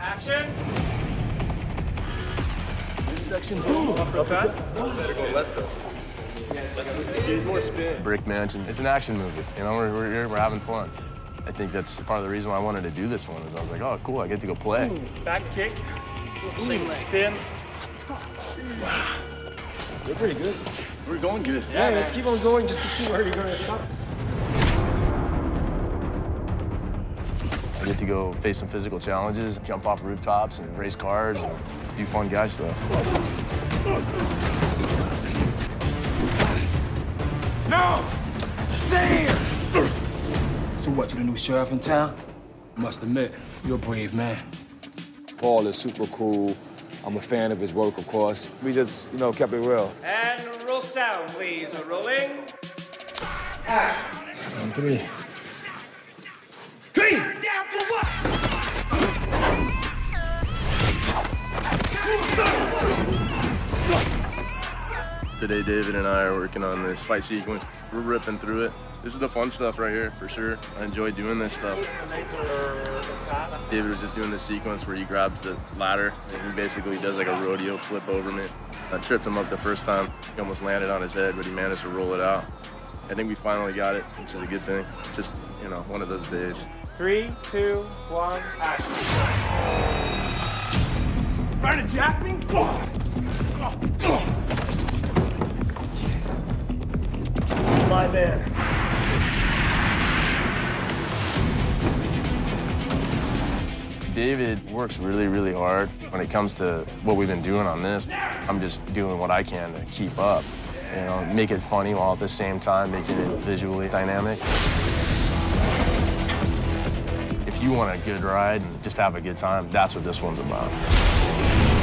Action. Section Up Better go left though. Get more spin. Brick Mansion. It's an action movie. You know, we're, we're here, we're having fun. I think that's part of the reason why I wanted to do this one is I was like, oh, cool, I get to go play. Back kick. Same Spin. You're pretty good. We're going good. Yeah, let's keep on going just to see where you're gonna stop. I get to go face some physical challenges, jump off rooftops and race cars and do fun guy stuff. No! There! So what, you the new sheriff in town? Must admit, you're a brave man. Paul is super cool. I'm a fan of his work, of course. We just, you know, kept it real. And roll sound, please. We're rolling. On three. Three! Today, David and I are working on this fight sequence. We're ripping through it. This is the fun stuff right here, for sure. I enjoy doing this stuff. David was just doing this sequence where he grabs the ladder and he basically does like a rodeo flip over me. I tripped him up the first time. He almost landed on his head, but he managed to roll it out. I think we finally got it, which is a good thing. Just, you know, one of those days. Three, two, one, action. Trying to jack me? My man. David works really, really hard. When it comes to what we've been doing on this, I'm just doing what I can to keep up. You know, make it funny while at the same time making it visually dynamic. If you want a good ride and just have a good time, that's what this one's about.